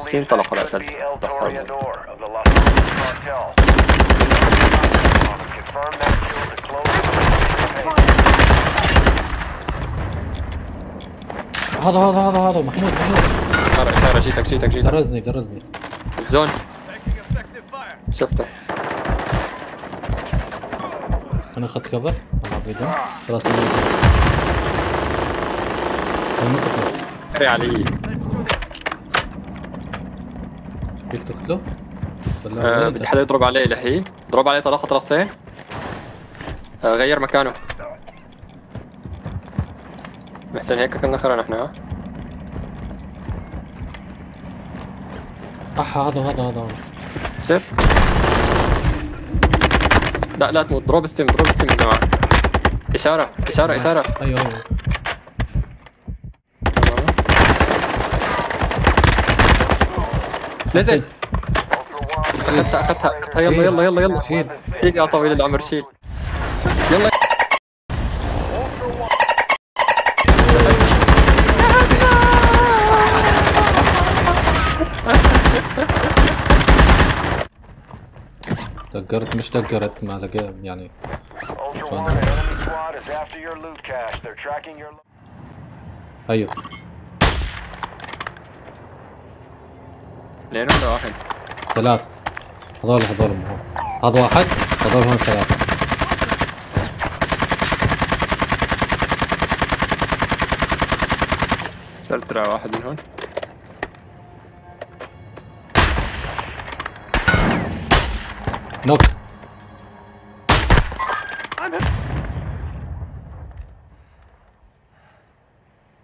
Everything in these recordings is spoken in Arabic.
Seen طلقوا close the هذا هذا هذا هذا. محمود محمود. اشاره اشاره جيتك جيتك جيتك. درزني درزني الزون شفته. أنا أخذت كفر طلع بيدن خلاص. اري علي. فيك تقتله؟ آه، بدي؟ حدا يضرب عليه لهي ضرب عليه طلقه طلقتين آه، غير مكانه. محسن هيك كنا خير نحن ها؟ صح هذا هذا هذا هذا. سير لا لا تموت. دروب ستيم دروب ستيم يا جماعة. إشارة إشارة إشارة. أيوه. نزل. أخذتها أخذتها أخذتها. يلا يلا يلا يلا. شيل. شيل يا طويل العمر شيل. يلا. دقرت مش دقرت ما لقى يعني. Ultra لين ولا واحد. ثلاث. هذول هذول هم. هذا واحد هذول هم ثلاثة صرت ترى واحد من هون. نوك.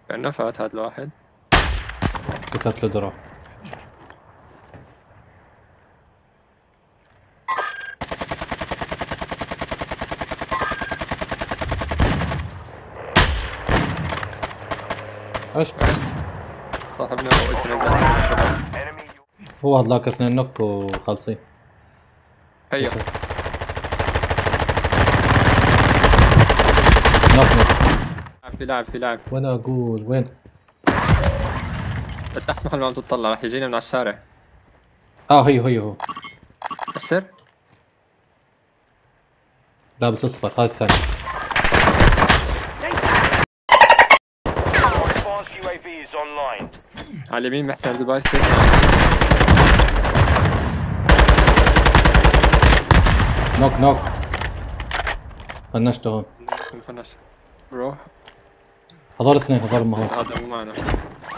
كأنه فات هذا الواحد. كسرت له درع إيش صاحبنا. هو هذاك اثنين نوك وخالصين. هيا. نوك نوك. في لاعب في لاعب. وأنا أقول؟ وين؟ تحت محل ما عم تطلع رح يجينا من على الشارع. آه هي هي هو. السر؟ لابس اصفر هذا الثاني على اليمين محسن الباي ستيك نوك. نوك فنشته هون فنش برو هذول اثنين هذول ما هذا مو معنا.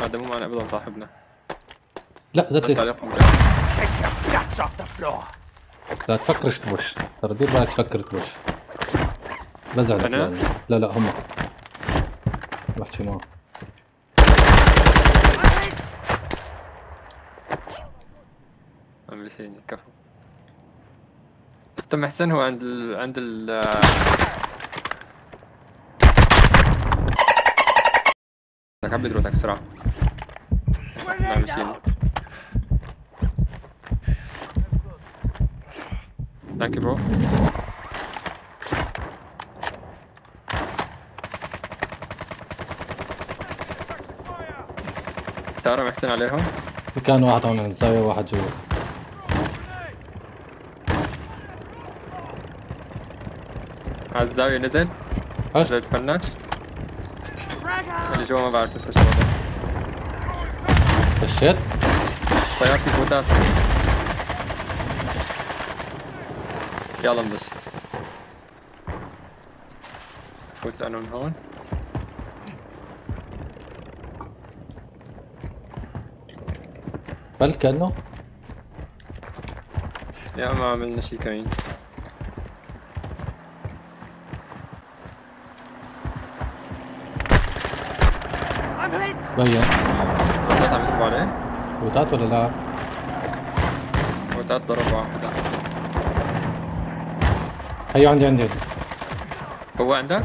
هذا مو معنا ابدا صاحبنا. لا زت لا تفكرش تبوش ترى دير بالك تفكر تبوش بزعل أنا؟ يعني. لا لا هم. بحكي معه بيسيني كفو. طب محسن هو عند ال... عند ال لك عبي دروتك بسرعة. ثانك يو برو ترى محسن عليهم. كان واحد هون الزاوية وواحد جوا. على الزاوية نزل نزل فناش اللي جوا ما بعرف لسه شو وضعه. خشيت طيارة البوتات يلا نبش فوت أنا من هون بل كانه يا ما عملنا شي كمين بين بوتات عم يضربوا عليه بوتات ولا لا بوتات ضربوا واحدة هي عندي عندي عندي. هو عندك؟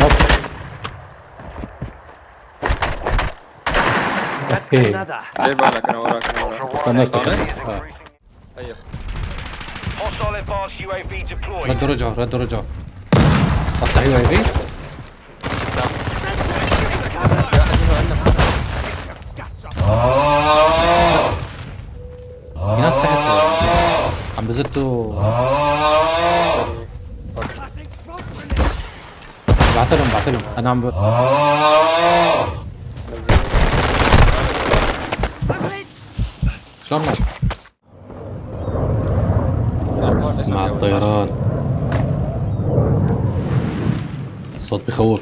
نوك اوكي دير بالك انا وراك انا وراك فنشته طالع؟ آه. طيب Hostile advanced UAV deployed. ردوا رجعوا ردوا رجعوا قطع يو اي عم بزتوا بعتلهم بعتلهم. أنا عم ب... شلون ما مع الطيران. صوت بخوف.